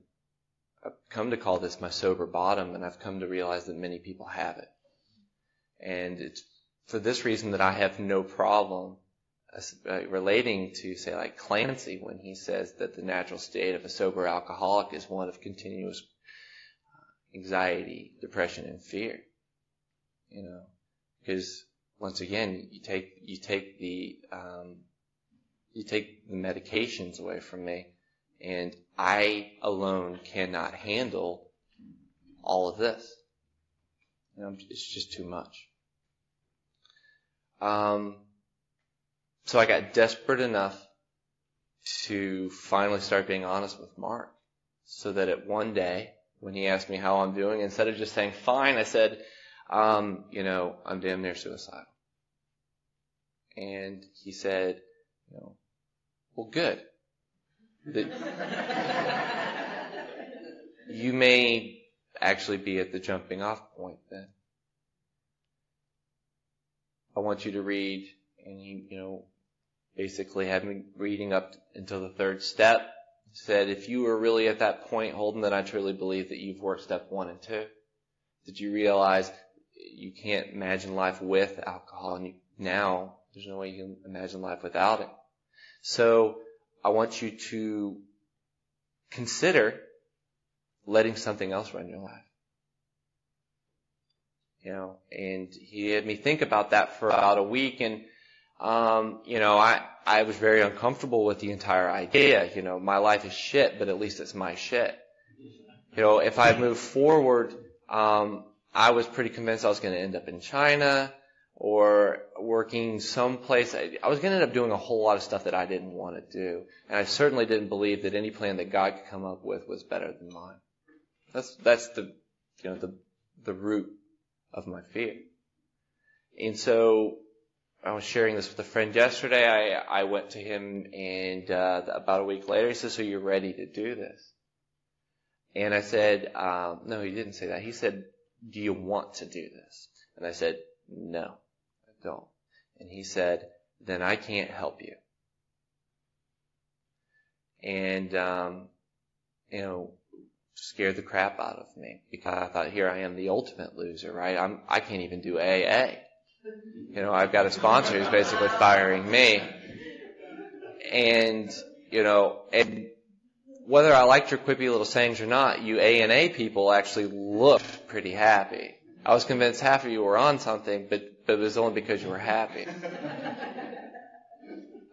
A: I've come to call this my sober bottom, and I've come to realize that many people have it. And it's for this reason that I have no problem uh, relating to, say, like Clancy when he says that the natural state of a sober alcoholic is one of continuous uh, anxiety, depression, and fear. You know, because once again, you take you take the um, you take the medications away from me, and I alone cannot handle all of this. You know, it's just too much. Um, so I got desperate enough to finally start being honest with Mark. So that at one day, when he asked me how I'm doing, instead of just saying fine, I said, um, you know, I'm damn near suicidal. And he said, you know, well good that you may actually be at the jumping off point then. I want you to read, and you, you know, basically have me reading up until the third step. Said, if you were really at that point, Holden, then I truly believe that you've worked step one and two. Did you realize you can't imagine life with alcohol, and you, now there's no way you can imagine life without it. So I want you to consider letting something else run your life. You know, and he had me think about that for about a week and, um, you know, I, I was very uncomfortable with the entire idea. You know, my life is shit, but at least it's my shit. You know, if I move forward, um, I was pretty convinced I was going to end up in China or working someplace. I, was going to end up doing a whole lot of stuff that I didn't want to do. And I certainly didn't believe that any plan that God could come up with was better than mine. That's that's the you know the the root of my fear. And so I was sharing this with a friend yesterday. I I went to him and uh, about a week later he said, "So you're ready to do this?" And I said, um, "No, he didn't say that. He said, do you want to do this?" And I said, "No, don't." And he said, "Then I can't help you." And um, you know, scared the crap out of me because I thought, here I am, the ultimate loser, right? I'm I can't even do AA. You know, I've got a sponsor who's basically firing me. And, you know, and whether I liked your quippy little sayings or not, you A and A people actually looked pretty happy. I was convinced half of you were on something, but, but it was only because you were happy.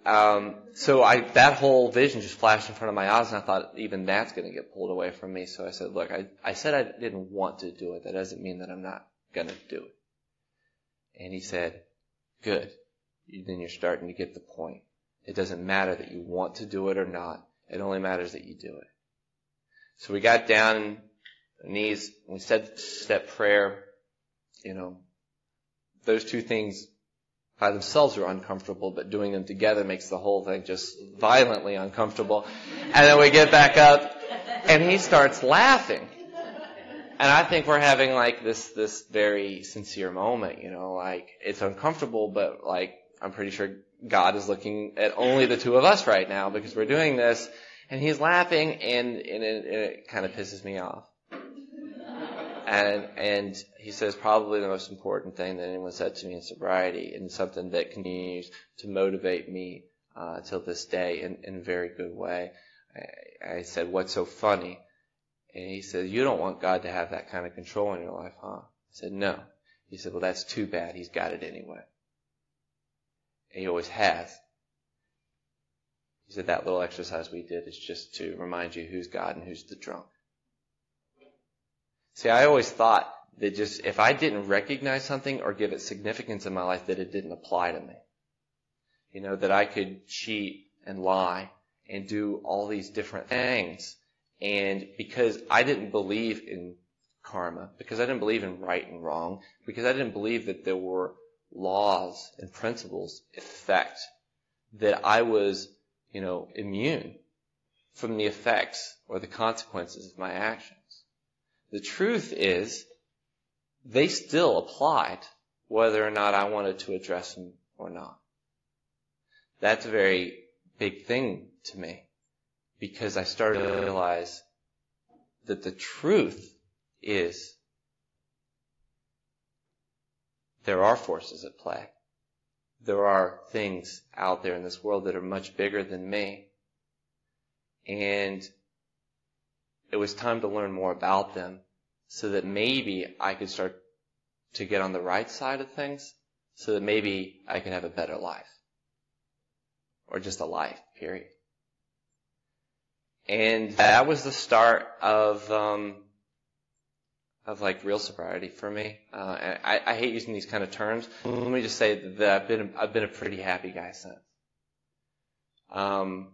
A: Um, so I, that whole vision just flashed in front of my eyes and I thought even that's going to get pulled away from me. So I said, look, I, I said I didn't want to do it. That doesn't mean that I'm not going to do it. And he said, good. Then you're starting to get the point. It doesn't matter that you want to do it or not. It only matters that you do it. So we got down on knees, we said step prayer, you know, those two things by themselves are uncomfortable, but doing them together makes the whole thing just violently uncomfortable. And then we get back up and he starts laughing. And I think we're having like this, this very sincere moment, you know, like it's uncomfortable, but like I'm pretty sure God is looking at only the two of us right now because we're doing this and he's laughing and, and it, and it kind of pisses me off. And, and he says probably the most important thing that anyone said to me in sobriety and something that continues to motivate me uh, till this day in, in a very good way. I, I said, what's so funny? And he said, you don't want God to have that kind of control in your life, huh? I said, no. He said, well, that's too bad. He's got it anyway. And he always has. He said, that little exercise we did is just to remind you who's God and who's the drunk. See, I always thought that just if I didn't recognize something or give it significance in my life, that it didn't apply to me. You know, that I could cheat and lie and do all these different things. And because I didn't believe in karma, because I didn't believe in right and wrong, because I didn't believe that there were laws and principles effect, that I was, you know, immune from the effects or the consequences of my actions. The truth is, they still applied whether or not I wanted to address them or not. That's a very big thing to me because I started to realize that the truth is there are forces at play. There are things out there in this world that are much bigger than me. And it was time to learn more about them so that maybe I could start to get on the right side of things so that maybe I could have a better life. Or just a life, period. And that was the start of, um, of like real sobriety for me. Uh, and I, I hate using these kind of terms. Let me just say that I've been, I've been a pretty happy guy since. Um,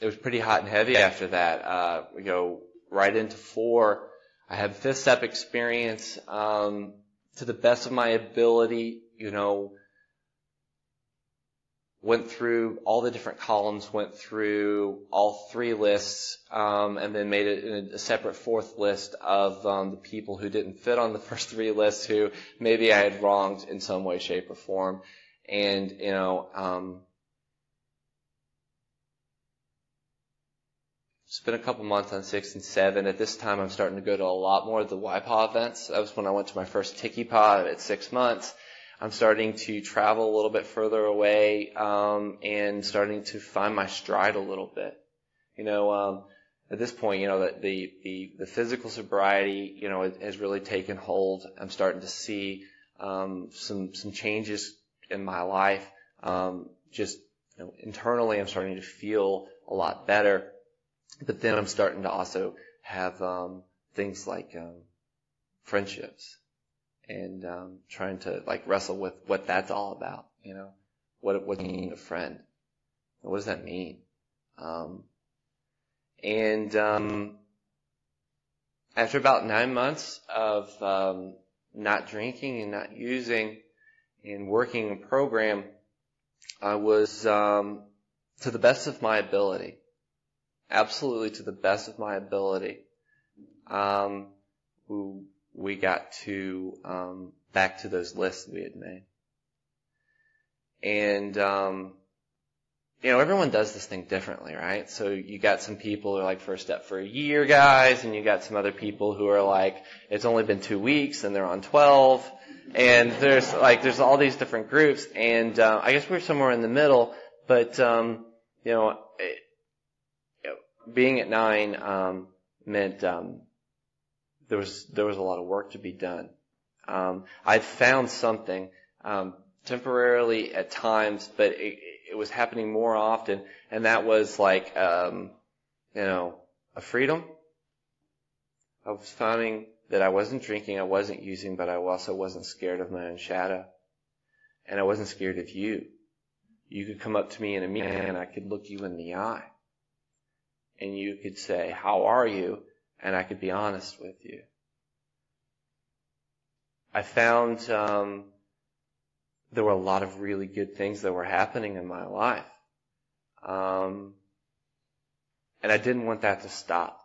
A: it was pretty hot and heavy after that. Uh, we go right into four. I had fifth step experience, um, to the best of my ability, you know, went through all the different columns, went through all three lists, um, and then made a, a, separate fourth list of um, the people who didn't fit on the first three lists, who maybe I had wronged in some way, shape, or form, and you know, um, spent a couple months on six and seven. At this time, I'm starting to go to a lot more of the YPAA events. That was when I went to my first Tiki Pod at six months. I'm starting to travel a little bit further away um, and starting to find my stride a little bit. You know, um, at this point, you know, the, the, the, the physical sobriety, you know, has really taken hold. I'm starting to see um, some some changes in my life. Um, just you know, internally, I'm starting to feel a lot better. But then I'm starting to also have um, things like um, friendships and um, trying to like wrestle with what that's all about. You know, what what mean a friend? What does that mean? Um, and um, after about nine months of um, not drinking and not using and working a program, I was um, to the best of my ability, absolutely to the best of my ability. Um, we got to um, back to those lists we had made, and um, you know, everyone does this thing differently, right? So you got some people who are like first step for a year guys, and you got some other people who are like, it's only been two weeks and they're on 12. And there's like, there's all these different groups, and uh, I guess we're somewhere in the middle, but, um, you know, it, you know, being at nine, um, meant, um, there was, there was a lot of work to be done. Um, I found something, um, temporarily at times, but it, it was happening more often, and that was like, um, you know, a freedom. I was finding that I wasn't drinking, I wasn't using, but I also wasn't scared of my own shadow. And I wasn't scared of you. You could come up to me in a meeting and I could look you in the eye. And you could say, how are you? And I could be honest with you. I found, um, there were a lot of really good things that were happening in my life. Um, and I didn't want that to stop.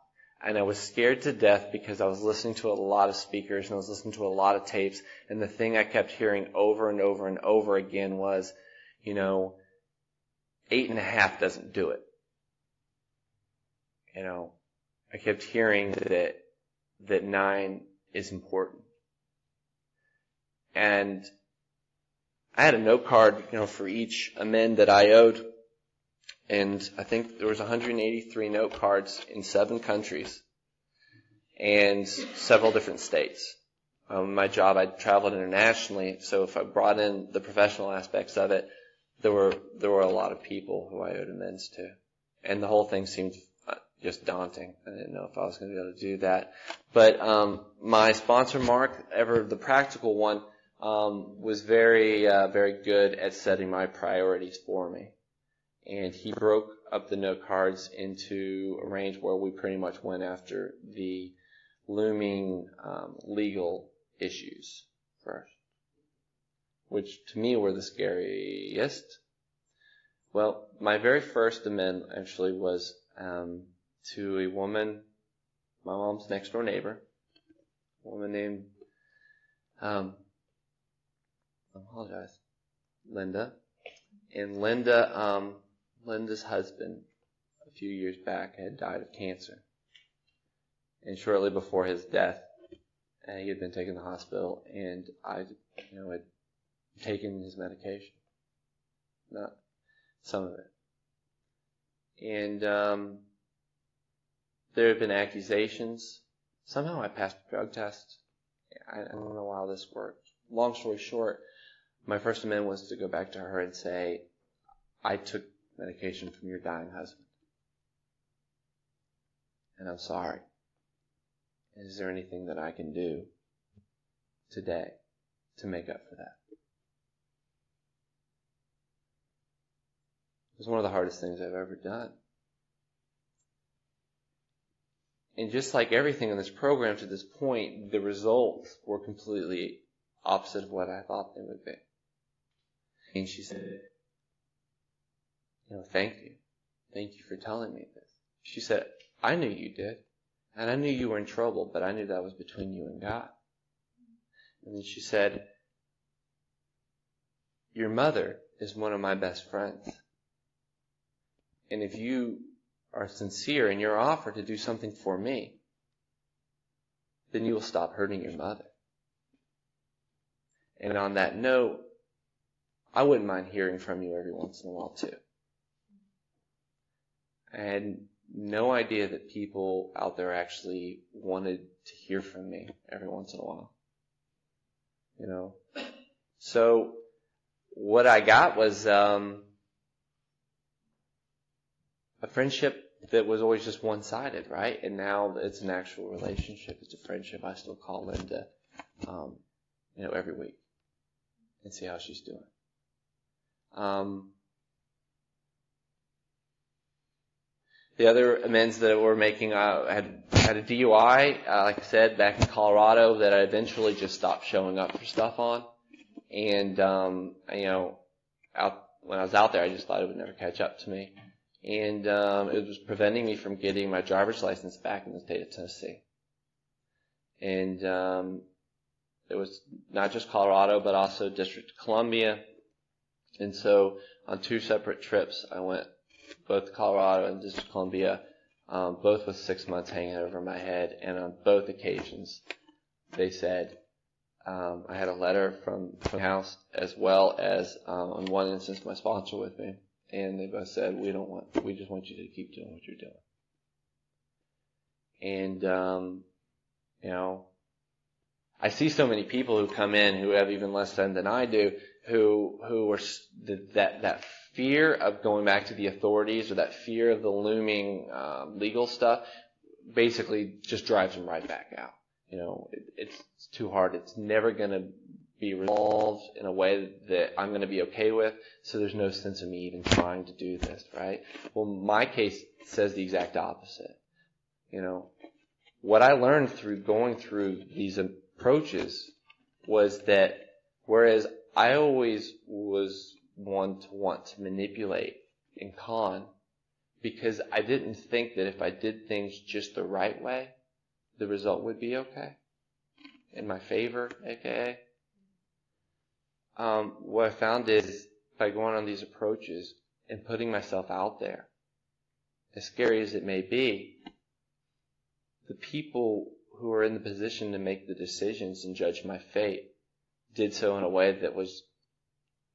A: And I was scared to death because I was listening to a lot of speakers and I was listening to a lot of tapes. And the thing I kept hearing over and over and over again was, you know, eight and a half doesn't do it. You know, I kept hearing that, that nine is important. And I had a note card, you know, for each amend that I owed. And I think there was 183 note cards in seven countries and several different states. Um, my job, I traveled internationally, so if I brought in the professional aspects of it, there were there were a lot of people who I owed amends to, and the whole thing seemed just daunting. I didn't know if I was going to be able to do that. But um, my sponsor, Mark, ever the practical one, um, was very, uh, very good at setting my priorities for me. And he broke up the note cards into a range where we pretty much went after the looming um, legal issues first, which to me were the scariest. Well, my very first amendment actually was um, to a woman, my mom's next door neighbor, a woman named um, I apologize. Linda. And Linda, um, Linda's husband, a few years back, had died of cancer. And shortly before his death, uh, he had been taken to the hospital, and I, you know, had taken his medication. Not some of it. And um, there have been accusations. Somehow I passed a drug test. I, I don't know how this worked. Long story short, my first amendment was to go back to her and say, I took medication from your dying husband. And I'm sorry. Is there anything that I can do today to make up for that? It was one of the hardest things I've ever done. And just like everything in this program to this point, the results were completely opposite of what I thought they would be. And she said, you know, thank you. Thank you for telling me this. She said, I knew you did. And I knew you were in trouble, but I knew that was between you and God. And then she said, your mother is one of my best friends. And if you are sincere in your offer to do something for me, then you will stop hurting your mother. And on that note, I wouldn't mind hearing from you every once in a while too. I had no idea that people out there actually wanted to hear from me every once in a while. You know? So, what I got was, um, a friendship that was always just one-sided, right? And now it's an actual relationship. It's a friendship. I still call Linda, um, you know, every week and see how she's doing. Um, the other amends that we're making, uh, I had had a DUI, uh, like I said, back in Colorado that I eventually just stopped showing up for stuff on, and um, you know, out when I was out there, I just thought it would never catch up to me, and um, it was preventing me from getting my driver's license back in the state of Tennessee, and um, it was not just Colorado, but also District of Columbia, and so on two separate trips, I went both to Colorado and District of Columbia, um, both with six months hanging over my head. And on both occasions, they said, um, I had a letter from, from the house as well as um, on one instance my sponsor with me, and they both said, "We don't want, we just want you to keep doing what you're doing." And um, you know, I see so many people who come in who have even less than than I do, who who are that that fear of going back to the authorities or that fear of the looming um, legal stuff basically just drives them right back out. You know, it, it's too hard. It's never going to be resolved in a way that I'm going to be okay with. So there's no sense of me even trying to do this, right? Well, my case says the exact opposite. You know, what I learned through going through these approaches was that whereas I always was one to want to manipulate and con because I didn't think that if I did things just the right way, the result would be okay. In my favor, aka. Um, what I found is by going on these approaches and putting myself out there, as scary as it may be, the people who are in the position to make the decisions and judge my fate did so in a way that was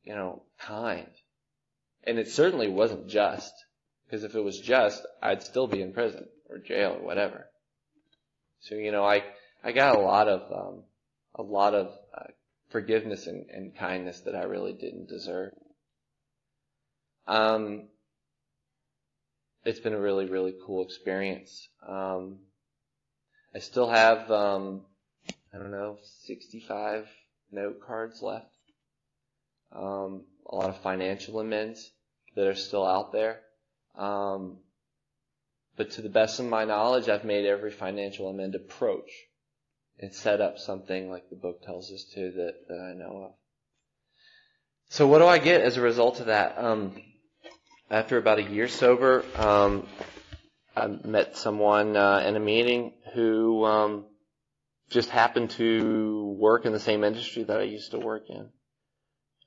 A: you know, kind. And it certainly wasn't just, because if it was just, I'd still be in prison or jail or whatever. So, you know, I, I got a lot of, um, a lot of uh, forgiveness and, and kindness that I really didn't deserve. Um, it's been a really, really cool experience. Um, I still have, um, I don't know, 65 note cards left um, a lot of financial amends that are still out there. Um, but to the best of my knowledge, I've made every financial amend approach and set up something like the book tells us to that, that I know of. So what do I get as a result of that? Um, after about a year sober, um, I met someone uh, in a meeting who um, just happened to work in the same industry that I used to work in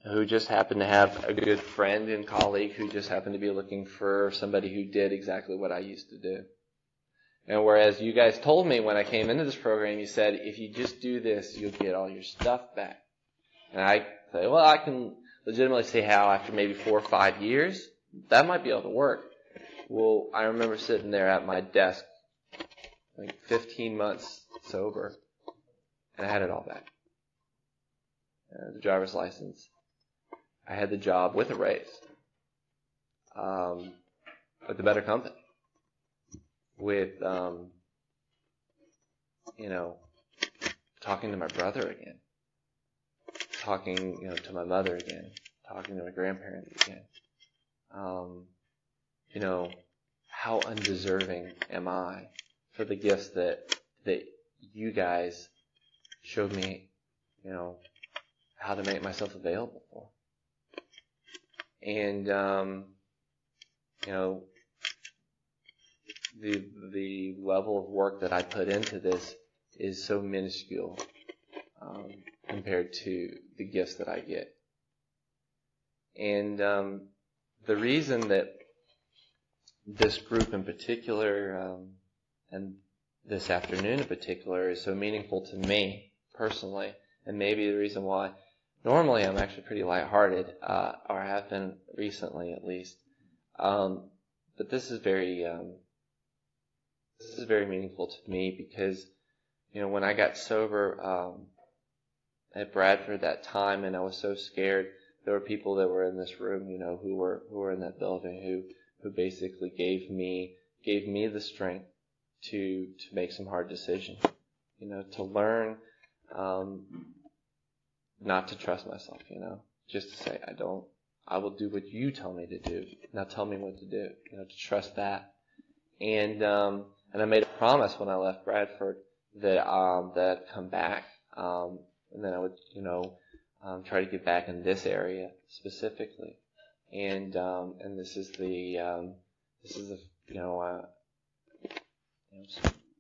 A: who just happened to have a good friend and colleague who just happened to be looking for somebody who did exactly what I used to do. And whereas you guys told me when I came into this program, you said, if you just do this, you'll get all your stuff back. And I say, well, I can legitimately see how after maybe four or five years, that might be able to work. Well, I remember sitting there at my desk, like 15 months sober, and I had it all back. Uh, the driver's license, I had the job with a raise, um, with a better company, with, um, you know, talking to my brother again, talking, you know, to my mother again, talking to my grandparents again. Um, you know, how undeserving am I for the gifts that that you guys showed me, you know, how to make myself available for? And um, you know the the level of work that I put into this is so minuscule um, compared to the gifts that I get. And um, the reason that this group in particular um, and this afternoon in particular is so meaningful to me personally, and maybe the reason why Normally, I'm actually pretty lighthearted, uh, or have been recently at least. Um, but this is very, um, this is very meaningful to me because, you know, when I got sober um, at Bradford that time, and I was so scared, there were people that were in this room, you know, who were who were in that building who who basically gave me gave me the strength to to make some hard decisions, you know, to learn. Um, not to trust myself, you know, just to say, I don't, I will do what you tell me to do. Now tell me what to do, you know, to trust that. and um, and I made a promise when I left Bradford that um, that I'd come back, um, and then I would, you know, um, try to get back in this area specifically, and um, and this is the um, this is the you know, uh, you know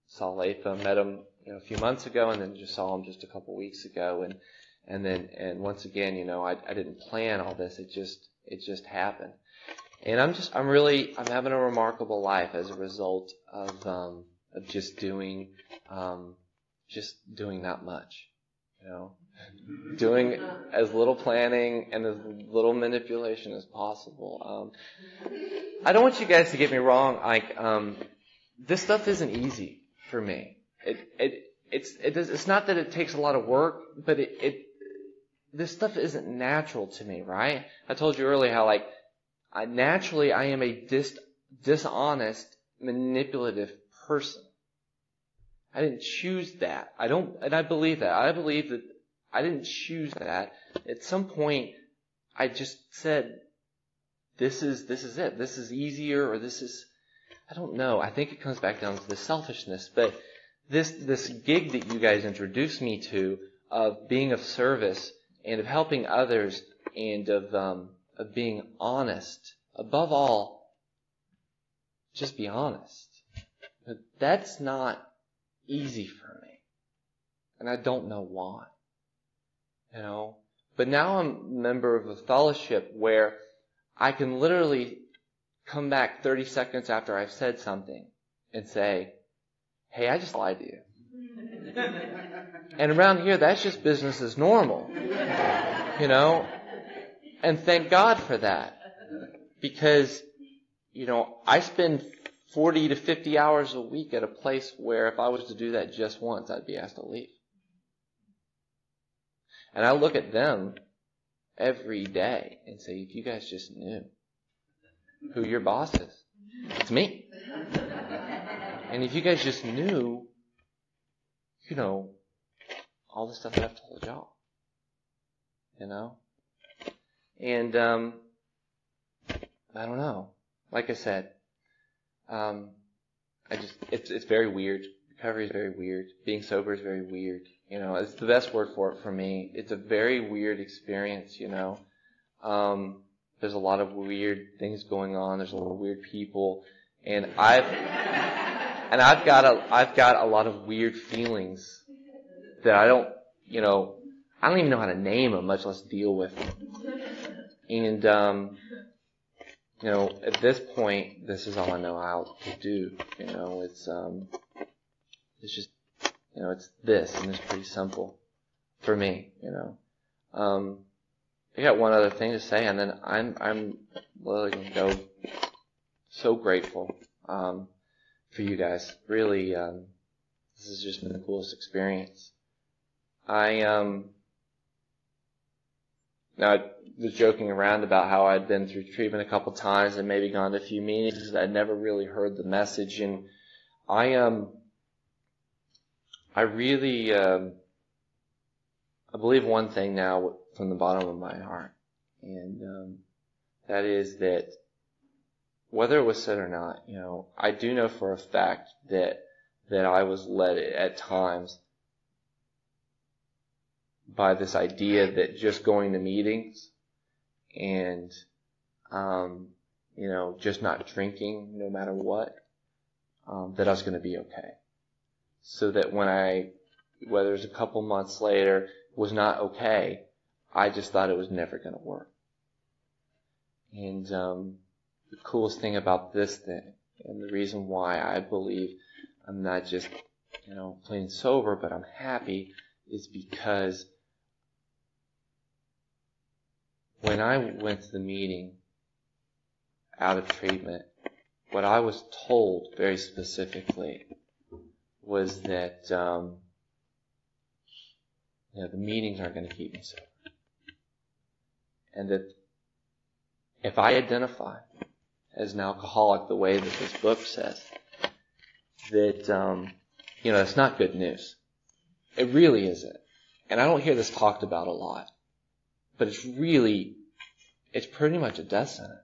A: saw Latha, met him you know a few months ago, and then just saw him just a couple weeks ago, and and then and once again, you know, I I didn't plan all this; it just it just happened. And I'm just, I'm really, I'm having a remarkable life as a result of, um, of just doing, um, just doing not much, you know, doing as little planning and as little manipulation as possible. Um, I don't want you guys to get me wrong. Like, um, this stuff isn't easy for me. It, it, it's, it does, it's not that it takes a lot of work, but it, it, this stuff isn't natural to me, right? I told you earlier how like, I, naturally I am a dis, dishonest, manipulative person. I didn't choose that. I don't, and I believe that. I believe that I didn't choose that. At some point, I just said, this is, this is it. This is easier or this is, I don't know. I think it comes back down to the selfishness, but this, this gig that you guys introduced me to of being of service and of helping others and of, um, of being honest. Above all, just be honest. But that's not easy for me. And I don't know why. You know? But now I'm a member of a fellowship where I can literally come back 30 seconds after I've said something and say, hey, I just lied to you. and around here, that's just business as normal. You know? And thank God for that. Because, you know, I spend 40 to 50 hours a week at a place where if I was to do that just once, I'd be asked to leave. And I look at them every day and say, if you guys just knew who your boss is, it's me. And if you guys just knew, you know, all the stuff that I've told y'all, you know? And um, I don't know. Like I said, um, I just it's it's very weird. Recovery is very weird. Being sober is very weird. You know, it's the best word for it for me. It's a very weird experience. You know, um, there's a lot of weird things going on. There's a lot of weird people, and I've and I've got a I've got a lot of weird feelings that I don't you know I don't even know how to name them, much less deal with them. And, um, you know, at this point, this is all I know how to do. You know, it's, um, it's just, you know, it's this, and it's pretty simple for me, you know. Um, I got one other thing to say, and then I'm, I'm literally going to go so grateful, um, for you guys. Really, um, this has just been the coolest experience. I, um, I was joking around about how I'd been through treatment a couple times and maybe gone to a few meetings. I'd never really heard the message, and I um, I really um, I believe one thing now from the bottom of my heart, and um, that is that whether it was said or not, you know, I do know for a fact that that I was led at times by this idea that just going to meetings and, um, you know, just not drinking no matter what, um, that I was going to be okay. So that when I, whether it was a couple months later, was not okay, I just thought it was never going to work. And um, the coolest thing about this thing, and the reason why I believe I'm not just, you know, plain sober, but I'm happy, is because when I went to the meeting out of treatment, what I was told very specifically was that um, you know, the meetings aren't going to keep me sober, and that if I identify as an alcoholic the way that this book says, that um, you know it's not good news. It really isn't, and I don't hear this talked about a lot but it's really, it's pretty much a death sentence.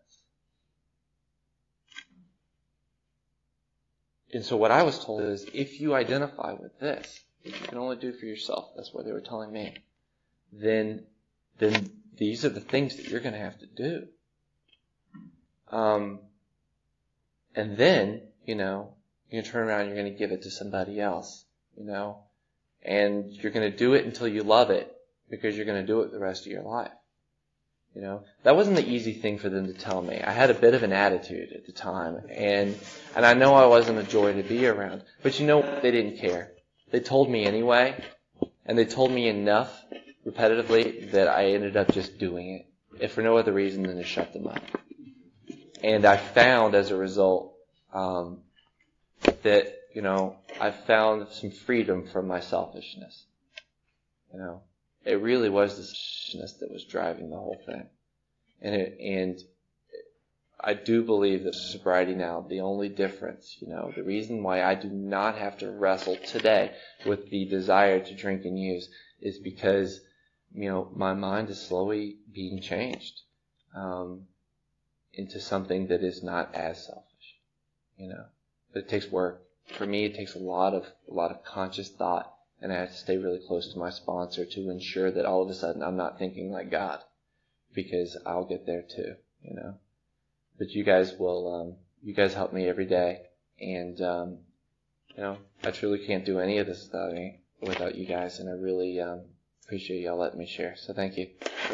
A: and so what I was told is if you identify with this, which you can only do for yourself, that's what they were telling me, then, then these are the things that you're going to have to do. Um, and then, you know, you're going to turn around and you're going to give it to somebody else, you know, and you're going to do it until you love it because you're going to do it the rest of your life. You know, that wasn't the easy thing for them to tell me. I had a bit of an attitude at the time, and and I know I wasn't a joy to be around. But you know, they didn't care. They told me anyway, and they told me enough repetitively that I ended up just doing it, if for no other reason than to shut them up. And I found as a result um, that you know I found some freedom from my selfishness. You know, it really was the selfishness that was driving the whole thing, and it, and I do believe that sobriety now, the only difference, you know, the reason why I do not have to wrestle today with the desire to drink and use is because, you know, my mind is slowly being changed um, into something that is not as selfish, you know. But it takes work. For me, it takes a lot of a lot of conscious thought, and I have to stay really close to my sponsor to ensure that all of a sudden I'm not thinking like God, because I'll get there too, you know but you guys will, um, you guys help me every day. And, um, you know, I truly can't do any of this without, without you guys. And I really, um, appreciate y'all letting me share. So thank you for